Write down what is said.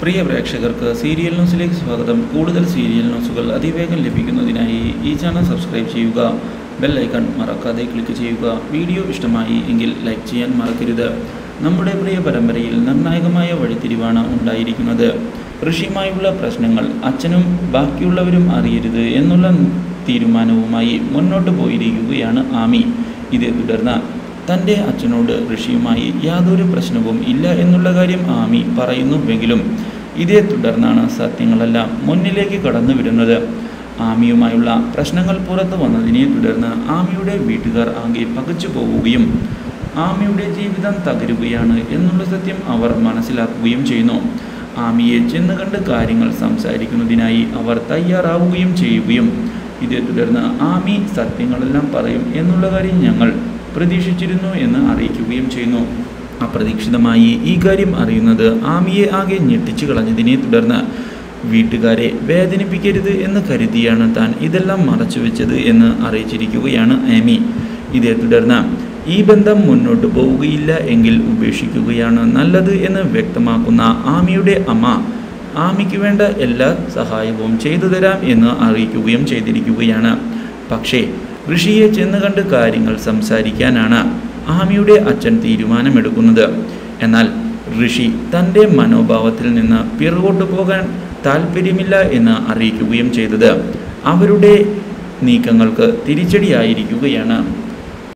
പ്രിയ പ്രേക്ഷകർക്ക് സീരിയൽ ന്യൂസിലേക്ക് സ്വാഗതം. കൂടുതൽ സീരിയൽ ന്യൂസുകൾ അതിവേഗം ലഭിക്കുന്നതിനായി ഈ ചാനൽ സബ്സ്ക്രൈബ് ചെയ്യുക ബെൽ ഐക്കൺ മറക്കാതെ ക്ലിക്ക് ചെയ്യുക. വീഡിയോ ഇഷ്ടമായി എങ്കിൽ ലൈക്ക് ചെയ്യാൻ മറക്കരുത്. നമ്മുടെ പ്രിയ പരമ്പരയിൽ നിർണായകമായ വഴിത്തിരിവാണ് ഉണ്ടായിരിക്കുന്നത്. ഋഷിയുമായുള്ള പ്രശ്നങ്ങൾ അച്ഛനും ബാക്കിയുള്ളവരും അറിയരുത് എന്നുള്ള തീരുമാനവുമായി മുന്നോട്ട് പോയിരിക്കുകയാണ് ആമി. ഇതേ തുടർന്ന് തന്റെ അച്ഛനോട് ഋഷിയുമായി യാതൊരു പ്രശ്നവും ഇല്ല എന്നുള്ള കാര്യം ആമി പറയുന്നുവെങ്കിലും ഇതേ തുടർന്നാണ് സത്യങ്ങളെല്ലാം മുന്നിലേക്ക് കടന്നു വരുന്നത് ആമിയുമായുള്ള പ്രശ്നങ്ങൾ പുറത്തു വന്നതിനെ തുടർന്ന് ആമിയുടെ വീട്ടുകാർ ആകെ പകച്ചു പോവുകയും ആമിയുടെ ജീവിതം തകരുകയാണ് എന്നുള്ള സത്യം അവർ മനസ്സിലാക്കുകയും ചെയ്യുന്നു. ആമിയെ ചെന്ന് കണ്ട് കാര്യങ്ങൾ സംസാരിക്കുന്നതിനായി അവർ തയ്യാറാവുകയും ചെയ്യുകയും. ഇതേ തുടർന്ന് ആമി സത്യങ്ങളെല്ലാം പറയും എന്നുള്ള കാര്യം ഞങ്ങൾ പ്രതീക്ഷിച്ചിരുന്നു എന്ന് അറിയിക്കുകയും ചെയ്യുന്നു. അപ്രതീക്ഷിതമായി ഈ കാര്യം അറിയുന്നത് ആമിയെ ആകെ ഞെട്ടിച്ചു കളഞ്ഞതിനെ തുടർന്ന് വീട്ടുകാരെ വേദനിപ്പിക്കരുത് എന്ന് കരുതിയാണ് താൻ ഇതെല്ലാം മറച്ചു വെച്ചത് എന്ന് അറിയിച്ചിരിക്കുകയാണ് ആമി. ഇതേ തുടർന്ന് ഈ ബന്ധം മുന്നോട്ട് പോവുകയില്ല എങ്കിൽ ഉപേക്ഷിക്കുകയാണ് നല്ലത് എന്ന് വ്യക്തമാക്കുന്ന ആമിയുടെ അമ്മ ആമിക്ക് വേണ്ട എല്ലാ സഹായവും ചെയ്തു തരാം എന്ന് അറിയിക്കുകയും ചെയ്തിരിക്കുകയാണ്. പക്ഷേ ഋഷിയെ ചെന്ന് കണ്ട് കാര്യങ്ങൾ സംസാരിക്കാനാണ് ആമിയുടെ അച്ഛൻ തീരുമാനമെടുക്കുന്നത്. എന്നാൽ ഋഷി തന്റെ മനോഭാവത്തിൽ നിന്ന് പിറകോട്ട് പോകാൻ താല്പര്യമില്ല എന്ന് അറിയിക്കുകയും ചെയ്തത്. അവരുടെ നീക്കങ്ങൾക്ക് തിരിച്ചടിയായിരിക്കുകയാണ്.